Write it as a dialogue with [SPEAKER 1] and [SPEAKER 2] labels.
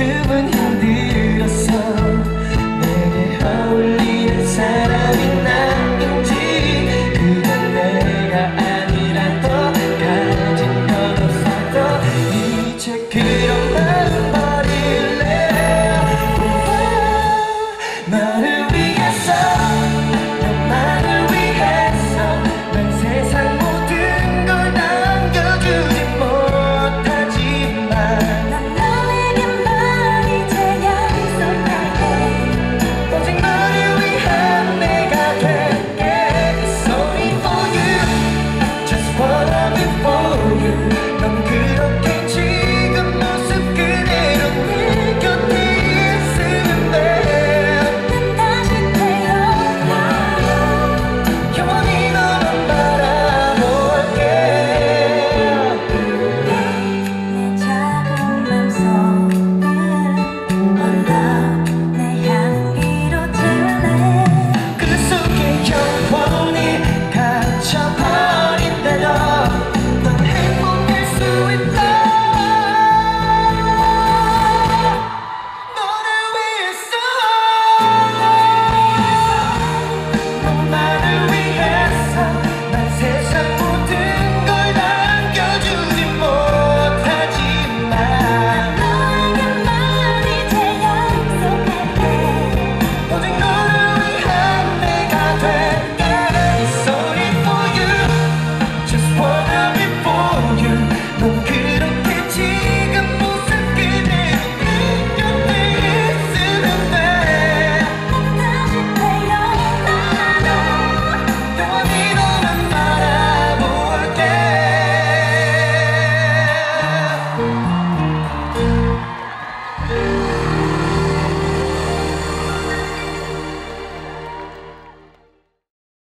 [SPEAKER 1] heaven